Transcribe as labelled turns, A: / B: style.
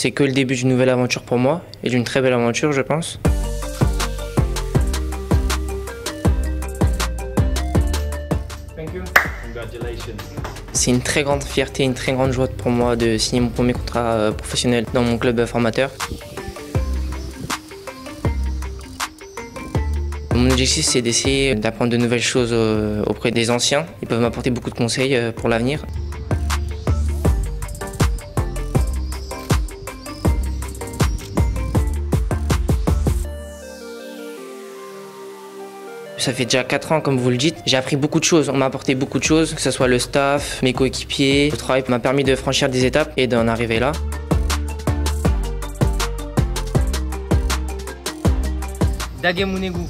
A: C'est que le début d'une nouvelle aventure pour moi et d'une très belle aventure, je pense. C'est une très grande fierté, une très grande joie pour moi de signer mon premier contrat euh, professionnel dans mon club formateur. Mon objectif, c'est d'essayer d'apprendre de nouvelles choses euh, auprès des anciens. Ils peuvent m'apporter beaucoup de conseils euh, pour l'avenir. Ça fait déjà 4 ans, comme vous le dites. J'ai appris beaucoup de choses. On m'a apporté beaucoup de choses, que ce soit le staff, mes coéquipiers. Le travail m'a permis de franchir des étapes et d'en arriver là. Dagemunegu.